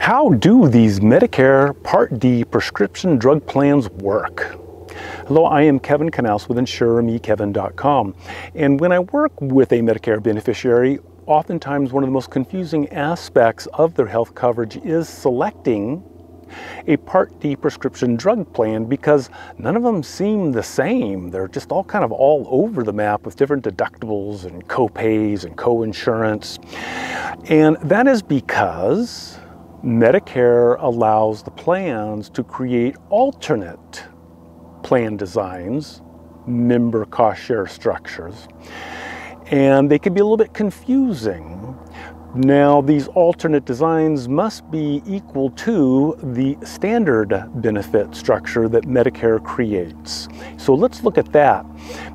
How do these Medicare Part D prescription drug plans work? Hello, I am Kevin Knauss with InsureMeKevin.com. And when I work with a Medicare beneficiary, oftentimes one of the most confusing aspects of their health coverage is selecting a Part D prescription drug plan because none of them seem the same. They're just all kind of all over the map with different deductibles and copays and co-insurance. And that is because Medicare allows the plans to create alternate plan designs, member cost share structures, and they can be a little bit confusing. Now, these alternate designs must be equal to the standard benefit structure that Medicare creates. So let's look at that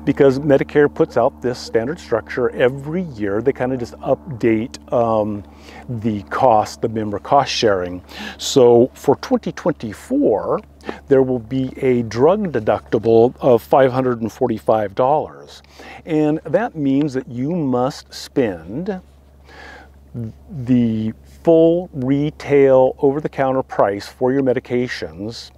because Medicare puts out this standard structure every year. They kind of just update um, the cost, the member cost sharing. So for 2024, there will be a drug deductible of $545. And that means that you must spend the full retail over-the-counter price for your medications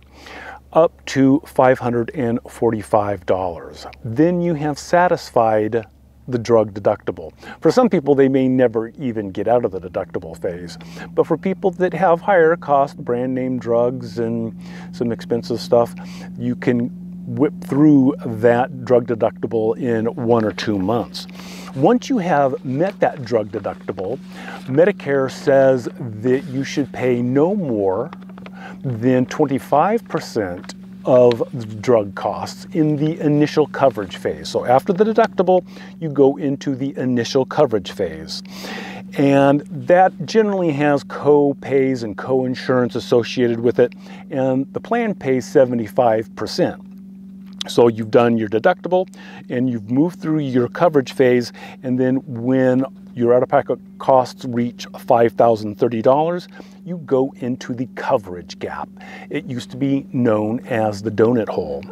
up to $545. Then you have satisfied the drug deductible. For some people, they may never even get out of the deductible phase. But for people that have higher cost brand name drugs and some expensive stuff, you can whip through that drug deductible in one or two months. Once you have met that drug deductible, Medicare says that you should pay no more than 25% of drug costs in the initial coverage phase. So after the deductible, you go into the initial coverage phase. And that generally has co-pays and co-insurance associated with it, and the plan pays 75%. So you've done your deductible and you've moved through your coverage phase, and then when your out-of-pocket costs reach $5,030, you go into the coverage gap. It used to be known as the donut hole.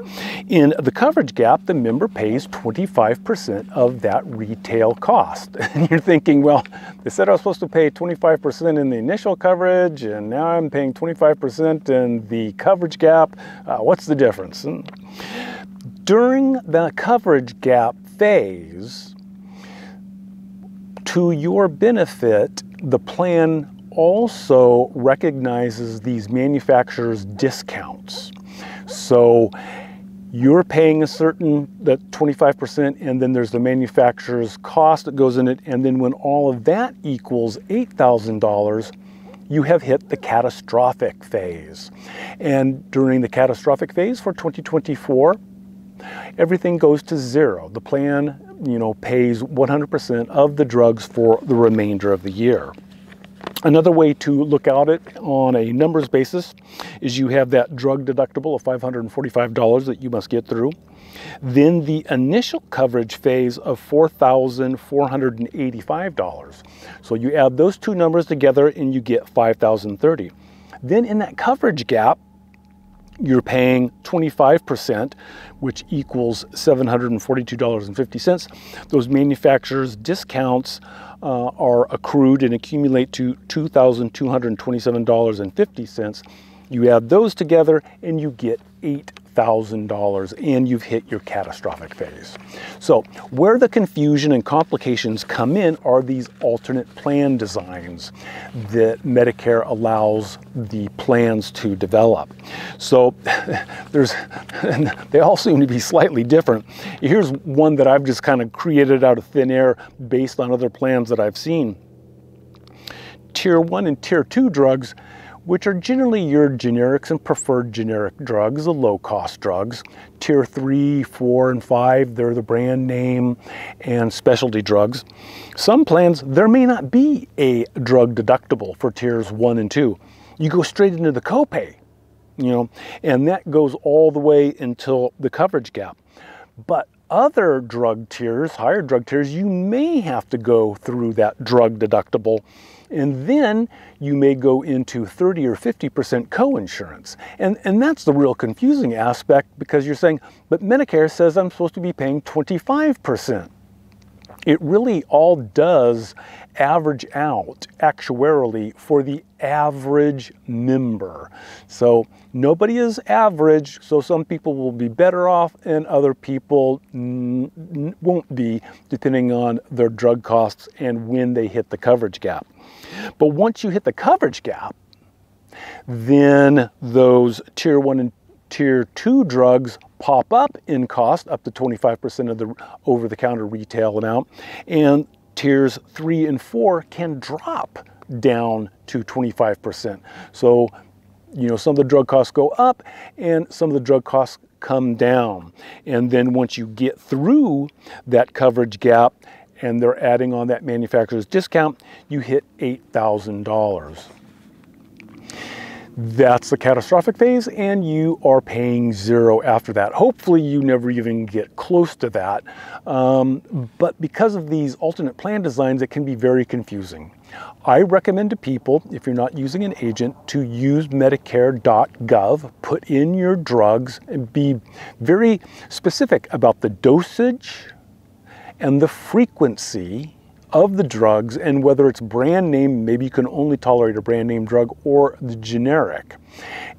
In the coverage gap, the member pays 25% of that retail cost. And you're thinking, well, they said I was supposed to pay 25% in the initial coverage, and now I'm paying 25% in the coverage gap. Uh, what's the difference? And during the coverage gap phase, to your benefit, the plan also recognizes these manufacturers' discounts. So you're paying a certain that 25% and then there's the manufacturer's cost that goes in it and then when all of that equals $8,000 you have hit the catastrophic phase. And during the catastrophic phase for 2024 everything goes to zero. The plan, you know, pays 100% of the drugs for the remainder of the year. Another way to look at it on a numbers basis is you have that drug deductible of $545 that you must get through. Then the initial coverage phase of $4,485. So you add those two numbers together and you get 5,030. Then in that coverage gap, you're paying 25%, which equals $742.50. Those manufacturers' discounts uh, are accrued and accumulate to $2,227.50. You add those together and you get eight $1,000 and you've hit your catastrophic phase. So where the confusion and complications come in are these alternate plan designs that Medicare allows the plans to develop. So there's, they all seem to be slightly different. Here's one that I've just kind of created out of thin air based on other plans that I've seen. Tier 1 and Tier 2 drugs which are generally your generics and preferred generic drugs, the low-cost drugs. Tier 3, 4, and 5, they're the brand name and specialty drugs. Some plans, there may not be a drug deductible for tiers 1 and 2. You go straight into the copay, you know, and that goes all the way until the coverage gap. But other drug tiers, higher drug tiers, you may have to go through that drug deductible and then you may go into 30 or 50% co-insurance. And, and that's the real confusing aspect because you're saying, but Medicare says I'm supposed to be paying 25%. It really all does average out actuarially for the average member. So nobody is average, so some people will be better off and other people won't be, depending on their drug costs and when they hit the coverage gap. But once you hit the coverage gap, then those tier one and tier two drugs pop up in cost up to 25% of the over the counter retail amount and tiers three and four can drop down to 25%. So, you know, some of the drug costs go up and some of the drug costs come down. And then once you get through that coverage gap and they're adding on that manufacturer's discount, you hit $8,000 that's the catastrophic phase and you are paying zero after that. Hopefully you never even get close to that. Um, but because of these alternate plan designs, it can be very confusing. I recommend to people, if you're not using an agent, to use Medicare.gov, put in your drugs, and be very specific about the dosage and the frequency of the drugs and whether it's brand name, maybe you can only tolerate a brand name drug or the generic.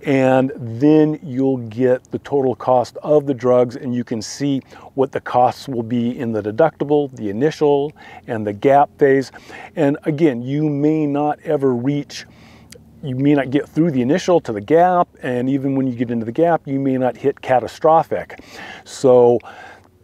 And then you'll get the total cost of the drugs and you can see what the costs will be in the deductible, the initial, and the gap phase. And again, you may not ever reach you may not get through the initial to the gap, and even when you get into the gap, you may not hit catastrophic. So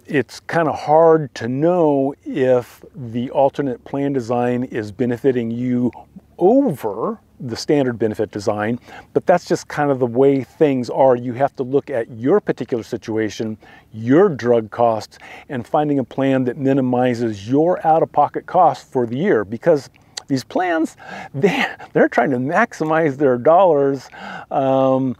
it's kind of hard to know if the alternate plan design is benefiting you over the standard benefit design, but that's just kind of the way things are. You have to look at your particular situation, your drug costs, and finding a plan that minimizes your out-of-pocket costs for the year because these plans, they, they're trying to maximize their dollars um,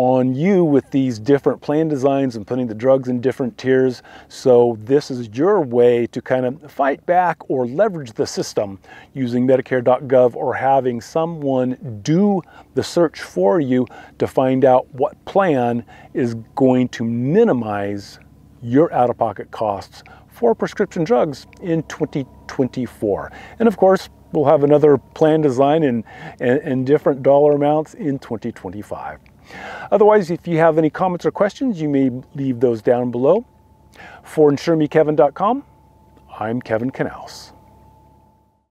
on you with these different plan designs and putting the drugs in different tiers. So this is your way to kind of fight back or leverage the system using Medicare.gov or having someone do the search for you to find out what plan is going to minimize your out-of-pocket costs for prescription drugs in 2024. And of course, we'll have another plan design and, and, and different dollar amounts in 2025. Otherwise, if you have any comments or questions, you may leave those down below. For InsureMeKevin.com, I'm Kevin Knauss.